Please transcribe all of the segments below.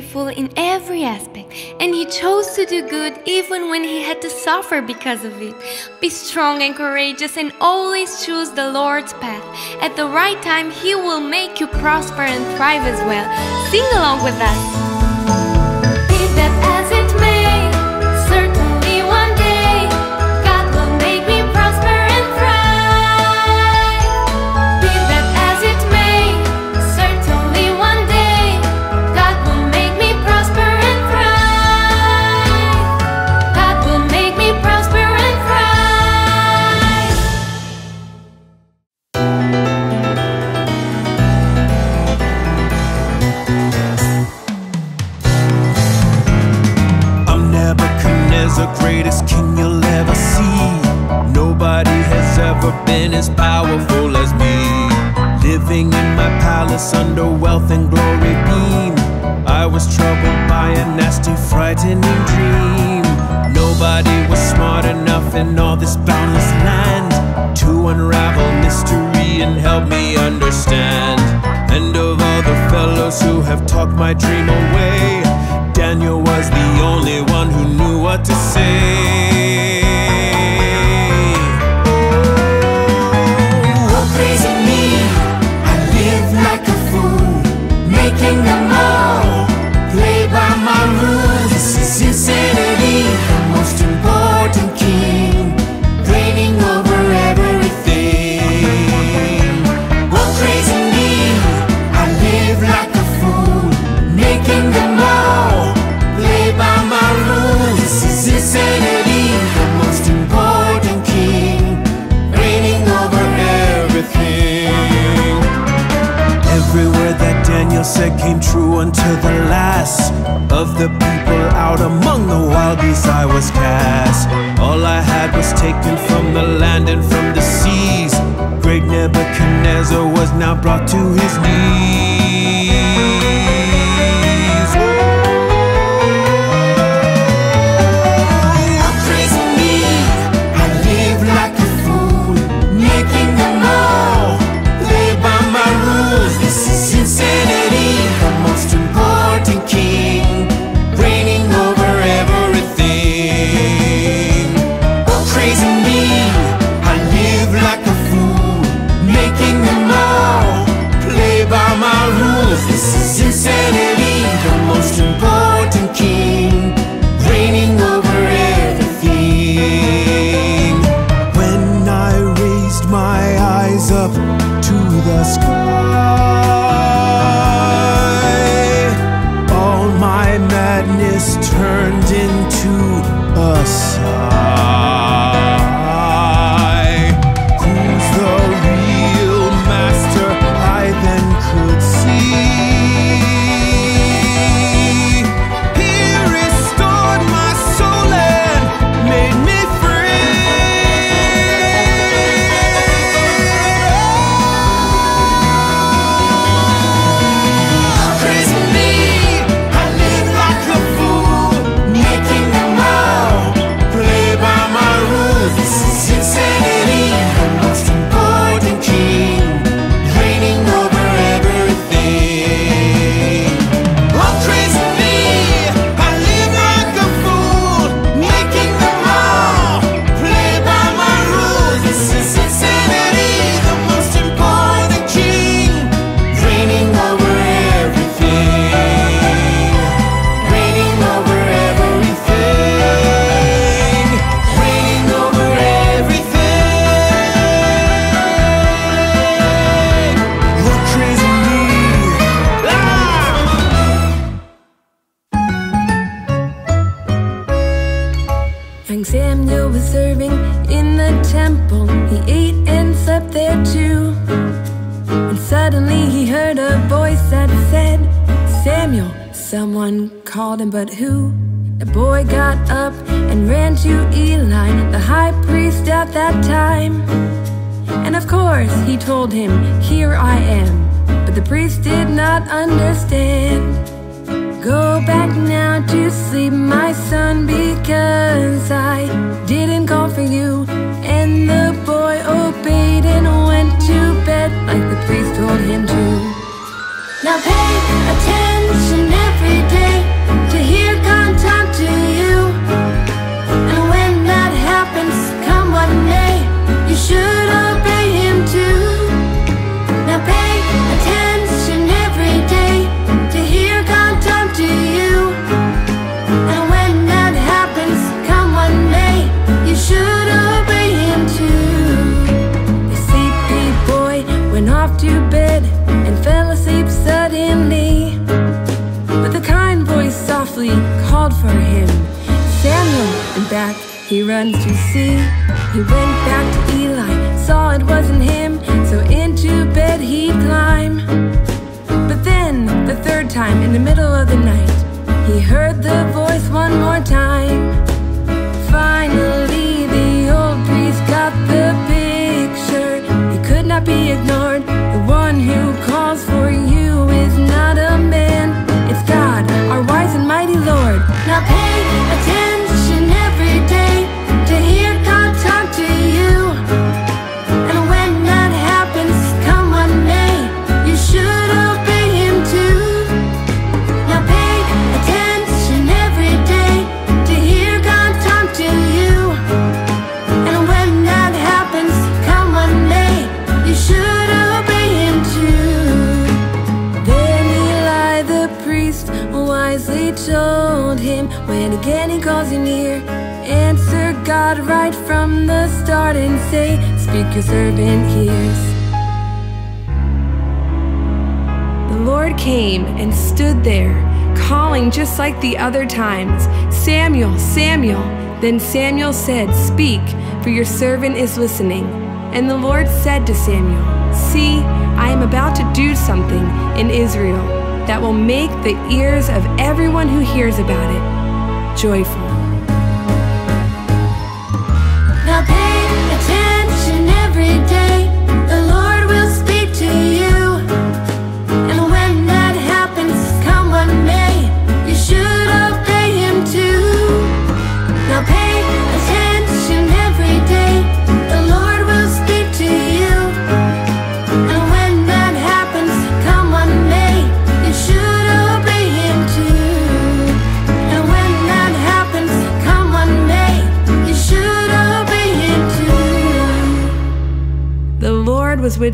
faithful in every aspect, and he chose to do good even when he had to suffer because of it. Be strong and courageous, and always choose the Lord's path. At the right time, he will make you prosper and thrive as well. Sing along with us. turned into a song. Course, he told him, Here I am. But the priest did not understand. Go back now to sleep, my son, because I didn't call for you. And the boy obeyed and went to bed like the priest told him to. Now pay attention every runs to see. He went back to Eli, saw it wasn't him, so into bed he climbed. But then, the third time in the middle of the night, he heard the voice one more time. Finally, the old priest got the picture. He could not be ignored. Your servant hears. The Lord came and stood there, calling just like the other times Samuel, Samuel. Then Samuel said, Speak, for your servant is listening. And the Lord said to Samuel, See, I am about to do something in Israel that will make the ears of everyone who hears about it joyful.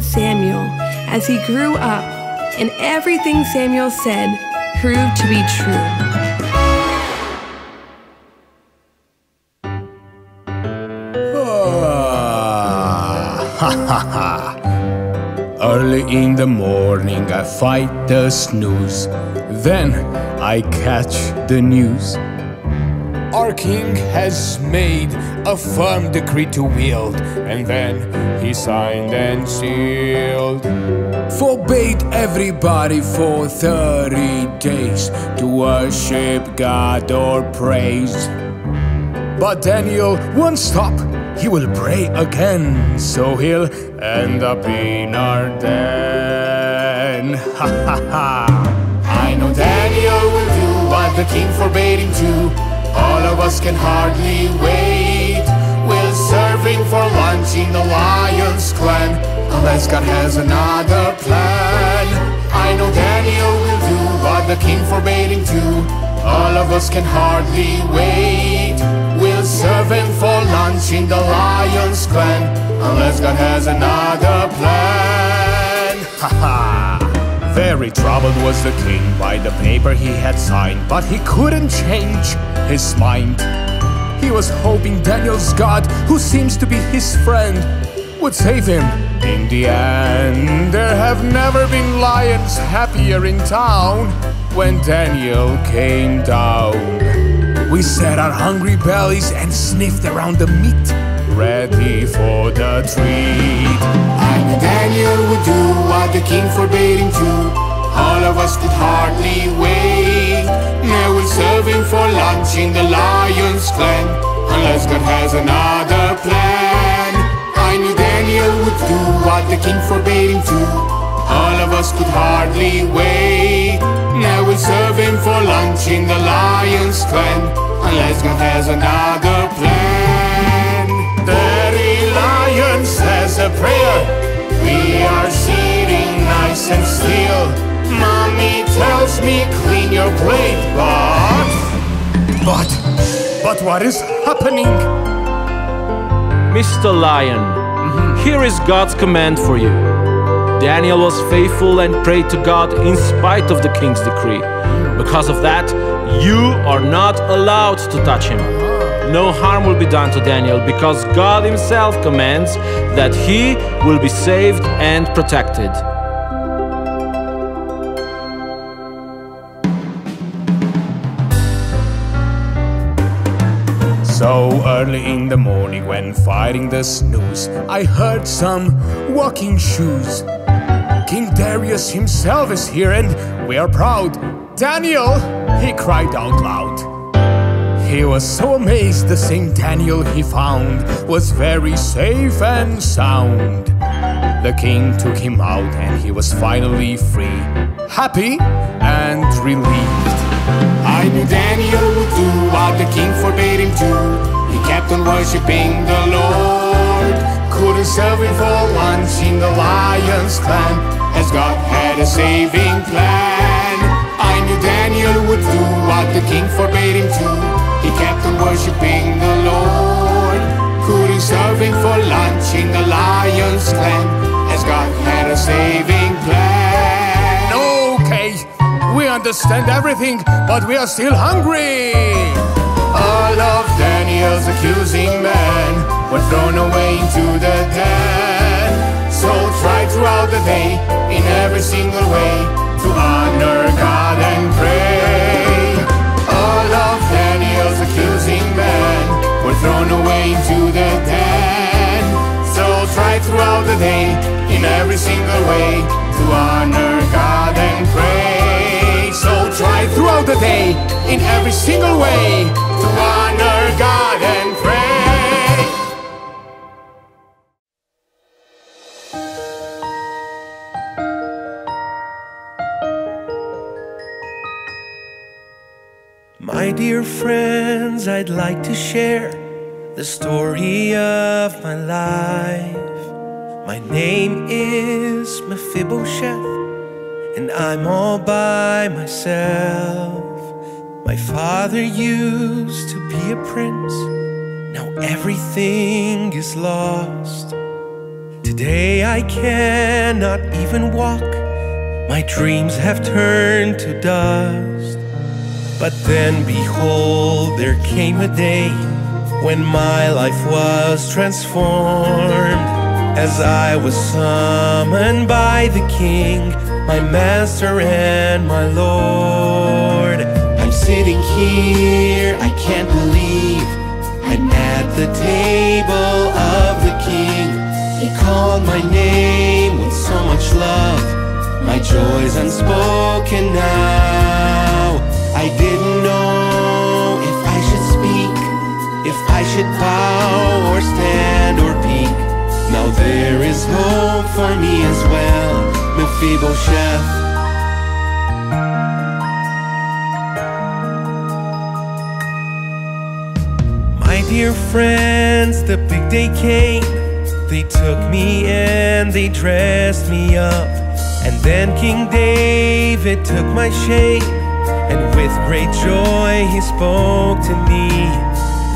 Samuel as he grew up, and everything Samuel said proved to be true. Ah. Early in the morning, I fight the snooze. Then I catch the news. Our king has made a firm decree to wield, and then he signed and sealed. Forbade everybody for 30 days to worship God or praise. But Daniel won't stop, he will pray again, so he'll end up in our den. Ha ha ha! I know Daniel will do what the king forbade him to. All of us can hardly wait. We'll serve him for lunch in the lion's clan, unless God has another plan. I know Daniel will do what the king forbade him to. All of us can hardly wait. We'll serve him for lunch in the lion's clan, unless God has another plan. Ha ha! Very troubled was the king by the paper he had signed, but he couldn't change his mind. He was hoping Daniel's God, who seems to be his friend, would save him. In the end, there have never been lions happier in town when Daniel came down. We set our hungry bellies and sniffed around the meat, ready for the treat. Daniel would do what the king forbade him to. All of us could hardly wait. Now we'll serve him for lunch in the lion's clan, unless God has another plan. I knew Daniel would do what the king forbade him to. All of us could hardly wait. Now we'll serve him for lunch in the lion's clan, unless God has another plan. Daddy Lion says a prayer. We are sitting nice and still. Mommy tells me clean your plate, but But, but what is happening? Mr. Lion, here is God's command for you. Daniel was faithful and prayed to God in spite of the king's decree. Because of that, you are not allowed to touch him. No harm will be done to Daniel because God Himself commands that he will be saved and protected. So early in the morning, when fighting the snooze, I heard some walking shoes. King Darius himself is here, and we are proud. Daniel, he cried out loud. He was so amazed the same Daniel he found was very safe and sound. The king took him out, and he was finally free, happy and relieved. I knew Daniel would do what the king forbade him to. He kept on worshipping the Lord. Couldn't serve him for once in the lion's clan, as God had a saving plan. I knew Daniel would do what the king forbade him to. He kept on worshipping the Lord. Couldn't serve him for lunch in the lion's clan, as God had a saving plan. Okay, we understand everything, but we are still hungry. All of Daniel's accusing men were thrown away into the den. So try throughout the day, in every single way, honor God and pray. All of Daniel's accusing men were thrown away into the den. So try throughout the day, in every single way, to honor God and pray. So try throughout the day, in every single way, to honor God and pray. Dear friends, I'd like to share the story of my life. My name is Mephibosheth, and I'm all by myself. My father used to be a prince, now everything is lost. Today I cannot even walk, my dreams have turned to dust. But then behold, there came a day when my life was transformed. As I was summoned by the King, my Master and my Lord. I'm sitting here, I can't believe I'm at the table of the King. He called my name with so much love, my joy's unspoken now. I didn't know if I should speak, if I should bow or stand or peek. Now there is hope for me as well, Mephibosheth. My dear friends, the big day came. They took me and they dressed me up. And then King David took my shame. And with great joy he spoke to me.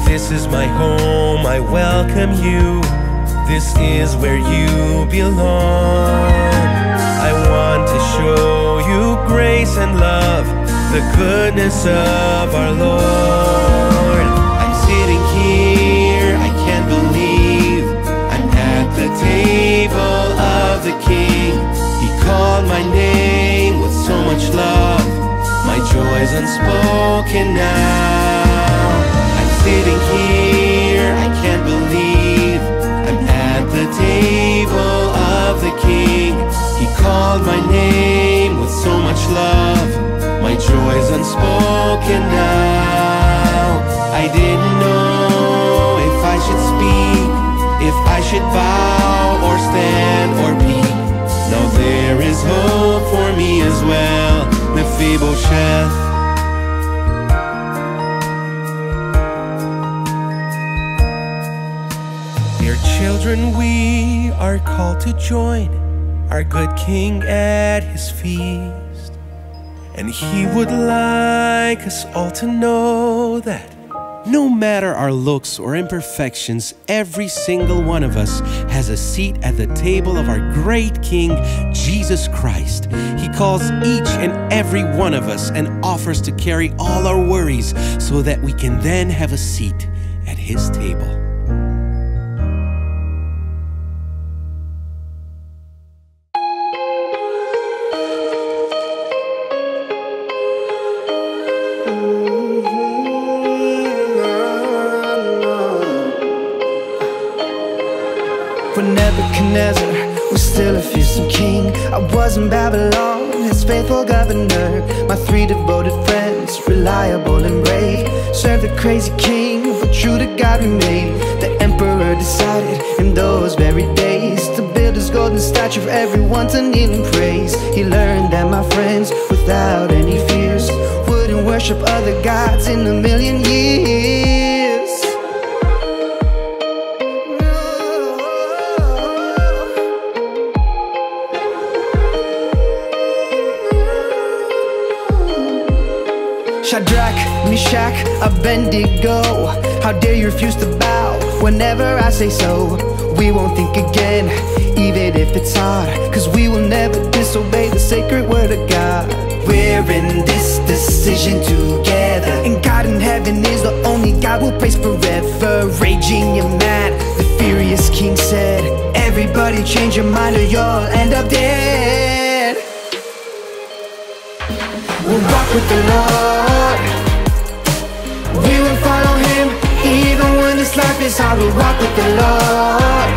This is my home, I welcome you. This is where you belong. I want to show you grace and love, the goodness of our Lord. I'm sitting here, I can't believe I'm at the table of the King. He called my name with so much love, joy's unspoken now. I'm sitting here, I can't believe I'm at the table of the King. He called my name with so much love, my joy's unspoken now. I didn't know if I should speak, if I should bow or stand or be. Now there is hope for me as well, Mephibosheth. Children, we are called to join our good King at his feast. And he would like us all to know that no matter our looks or imperfections, every single one of us has a seat at the table of our great King, Jesus Christ. He calls each and every one of us and offers to carry all our worries so that we can then have a seat at his table. Nebuchadnezzar was still a fearsome king, I was in Babylon, his faithful governor. My three devoted friends, reliable and brave, served the crazy king, but true to God we made. The emperor decided in those very days to build his golden statue for everyone to kneel and praise. He learned that my friends, without any fears, wouldn't worship other gods in a million years. Shadrach, Meshach, Abednego How dare you refuse to bow? Whenever I say so We won't think again, even if it's hard. Cause we will never disobey the sacred word of God. We're in this decision together And God in heaven is the only God we'll praise forever. Raging and mad, the furious king said Everybody change your mind or you'll end up dead walk with the Lord. We will follow Him even when this life is hard. We'll walk with the Lord.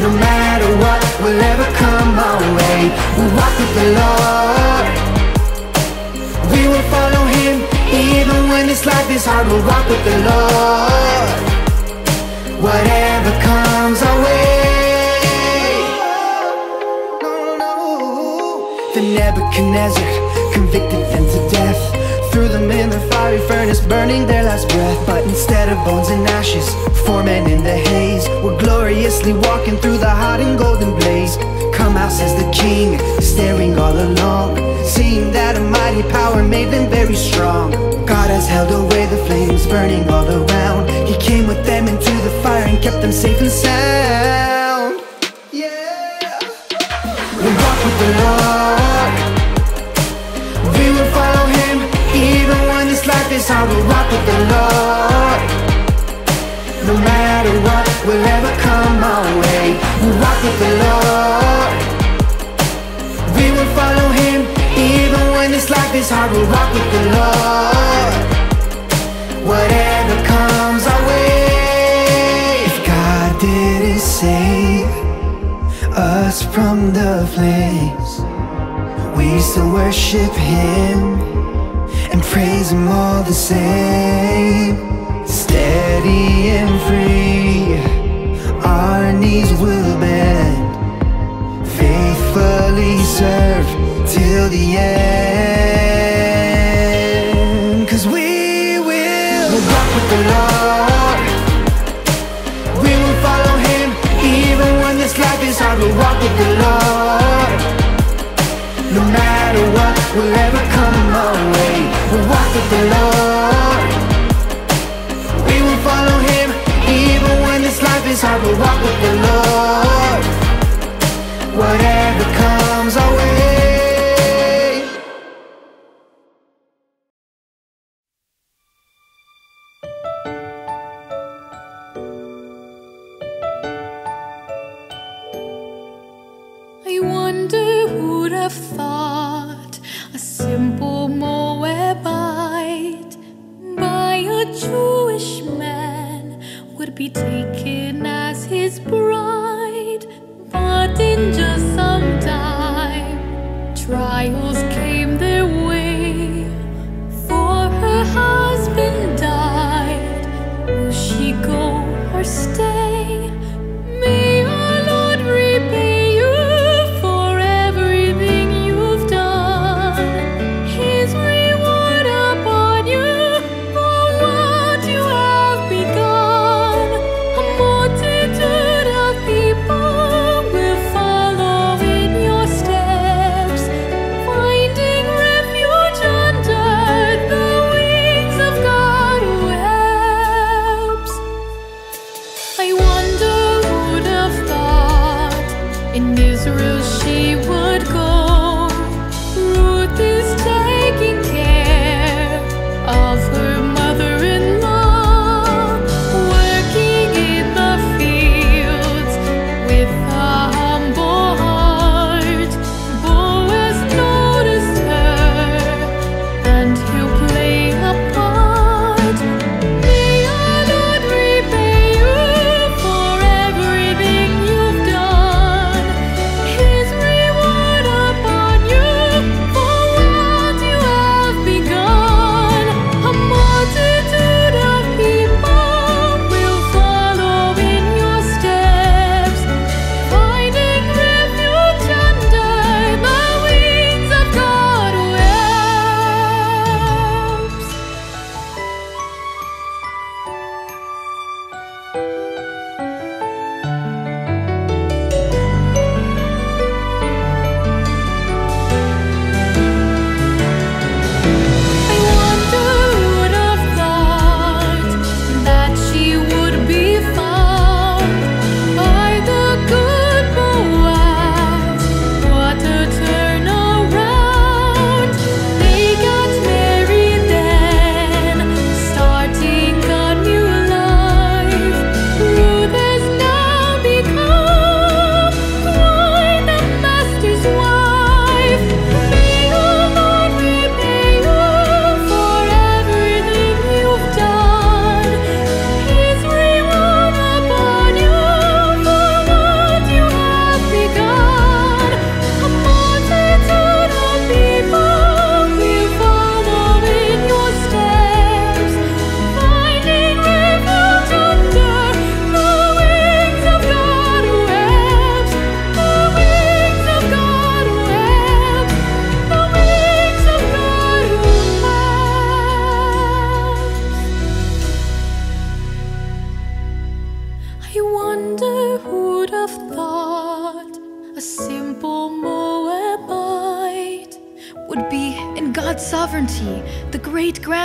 No matter what will ever come our way, we'll walk with the Lord. We will follow Him even when this life is hard. We'll walk with the Lord. Whatever comes our way. The Nebuchadnezzar convicted them to death. Threw them in the fiery furnace burning their last breath. But instead of bones and ashes, four men in the haze Were gloriously walking through the hot and golden blaze. Come out, says the king, staring all along Seeing that a mighty power made them very strong. God has held away the flames burning all around. He came with them into the fire and kept them safe and sound. Yeah. We walk with the Lord. Life. We'll walk with the Lord. No matter what will ever come our way, we'll walk with the Lord. We will follow Him even when this life is hard. We'll walk with the Lord. Whatever comes our way, if God didn't save us from the flames. We still worship Him and praise Him all the same. Steady and free, our knees will bend. Faithfully serve till the end. With the Lord. We will follow him even when this life is hard. We'll walk with the Lord. Whatever comes our way. I wonder who'd have thought be taken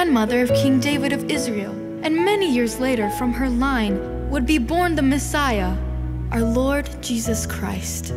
grandmother of King David of Israel. And many years later, from her line, would be born the Messiah, our Lord Jesus Christ.